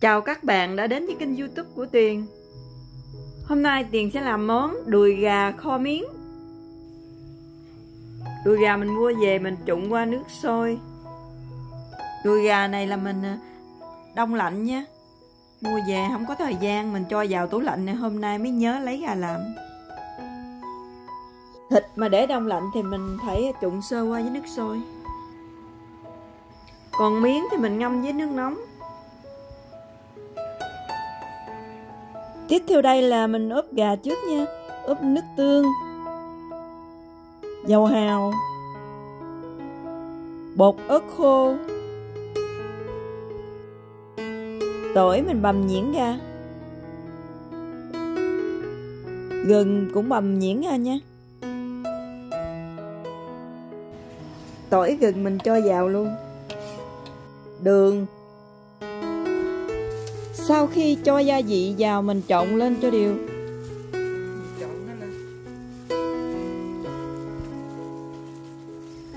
Chào các bạn đã đến với kênh youtube của Tiền. Hôm nay Tiền sẽ làm món đùi gà kho miếng. Đùi gà mình mua về mình trụng qua nước sôi. Đùi gà này là mình à, đông lạnh nha. Mua về không có thời gian, mình cho vào tủ lạnh này, hôm nay mới nhớ lấy gà làm. Thịt mà để đông lạnh thì mình phải trụng sơ qua với nước sôi. Còn miếng thì mình ngâm với nước nóng. Tiếp theo đây là mình ướp gà trước nha. Ướp nước tương. Dầu hào. Bột ớt khô. Tỏi mình bầm nhuyễn ra. Gừng cũng bầm nhuyễn ra nha. Tỏi gừng mình cho vào luôn. Đường sau khi cho gia vị vào, mình trộn lên cho đều.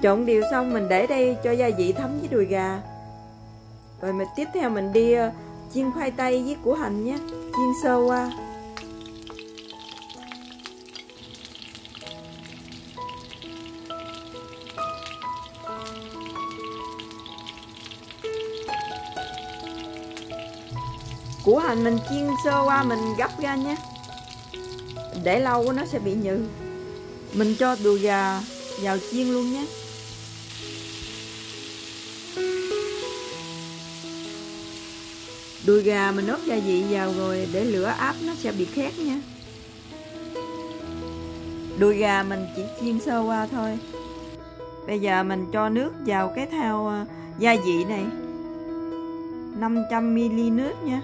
Trộn đều xong, mình để đây cho gia vị thấm với đùi gà. Rồi mình tiếp theo mình đi ờ, chiên khoai tây với củ hành nhé, Chiên sơ qua. Củ hành mình chiên sơ qua mình gấp ra nha để lâu nó sẽ bị nhừ. Mình cho đùi gà vào chiên luôn nhé. Đùi gà mình ốp gia vị vào rồi để lửa áp nó sẽ bị khét nha đùi gà mình chỉ chiên sơ qua thôi. Bây giờ mình cho nước vào cái thao à, gia vị này. 500ml nước nha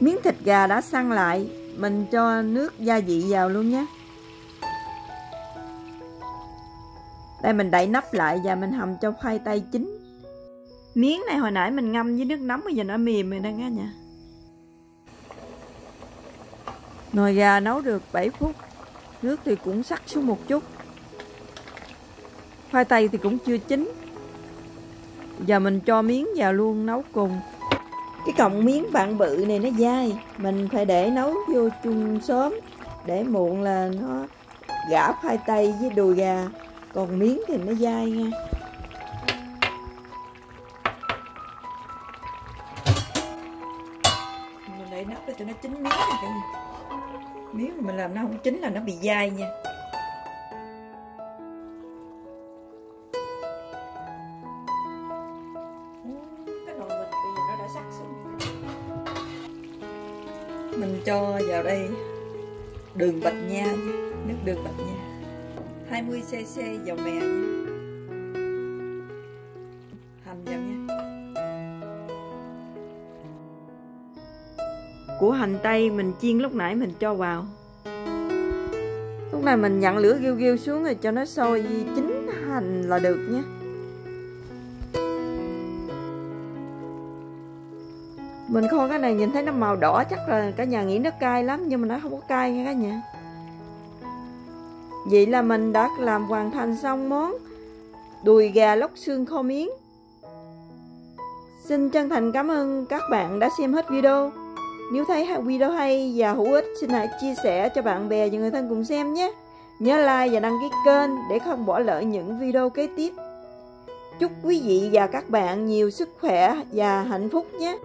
Miếng thịt gà đã săn lại, Mình cho nước gia vị vào luôn nhé. Đây, mình đậy nắp lại và mình hầm cho khoai tây chín. Miếng này hồi nãy mình ngâm với nước nóng Bây giờ nó mềm rồi đó cả nhà Nồi gà nấu được 7 phút, Nước thì cũng sắc xuống một chút. Khoai tây thì cũng chưa chín. Giờ mình cho miếng vào luôn, nấu cùng cái cọng miếng bạn bự này nó dai, mình phải để nấu vô chung sớm, để muộn là nó gã khoai tây với đùi gà. Còn miếng thì nó dai nha. Mình để nắp để cho nó chín miếng này miếng mà mình làm nó không chín là nó bị dai nha. Mình cho vào đây. Đường bạch nha nước đường bạch nha. 20 cc dầu mè nha. Hành vào nha. Của hành tây mình chiên lúc nãy mình cho vào. Lúc này mình dặn lửa ghiêu ghiêu xuống rồi cho nó sôi. Chín hành là được nhé mình kho cái này nhìn thấy nó màu đỏ, chắc là cả nhà nghĩ nó cay lắm, nhưng mà nó không có cay nha cả nhà. Vậy là mình đã làm hoàn thành xong món đùi gà lóc xương kho miếng. Xin chân thành cảm ơn các bạn đã xem hết video. Nếu thấy video hay và hữu ích, xin hãy chia sẻ cho bạn bè và người thân cùng xem nhé. Nhớ like và đăng ký kênh để không bỏ lỡ những video kế tiếp. Chúc quý vị và các bạn nhiều sức khỏe và hạnh phúc nhé.